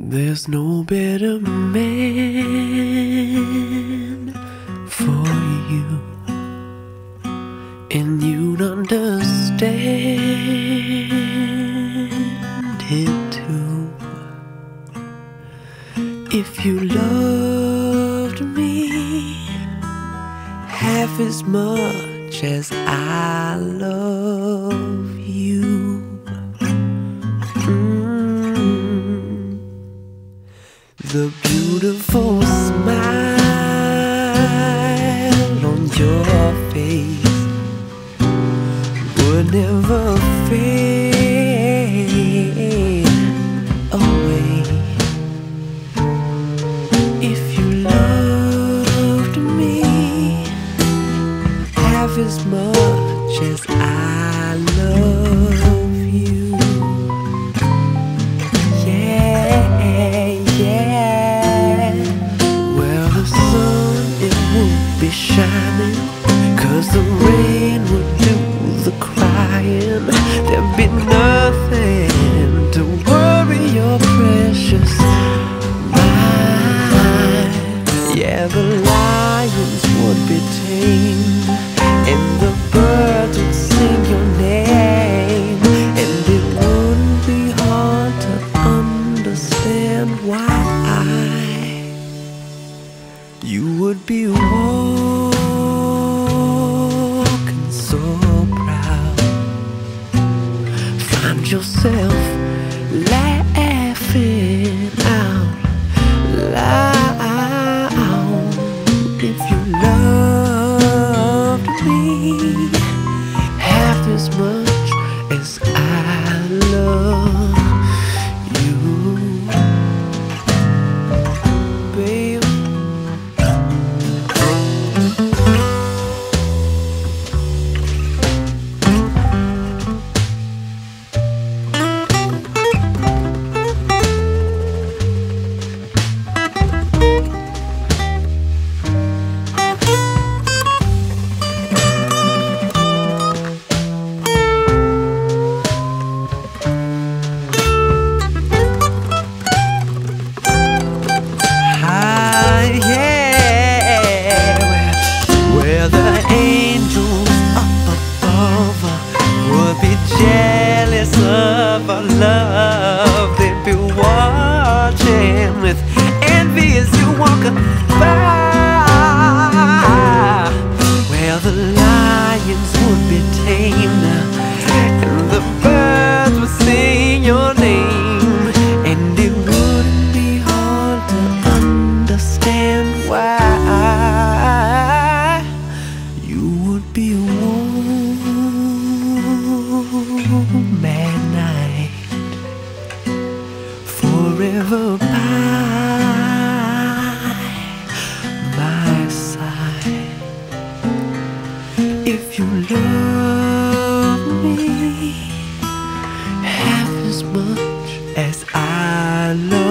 There's no better man for you, and you'd understand it too if you loved me half as much as I love you. The beautiful smile on your face would never fade away. If you loved me half as much as I be shining. Cause the rain would do the crying. There'd be nothing to worry your precious mind. Yeah, the lions would be tamed. And the birds would sing your name. And it wouldn't be hard to understand why I you would be yourself laughing out loud. If you loved me half as much as I love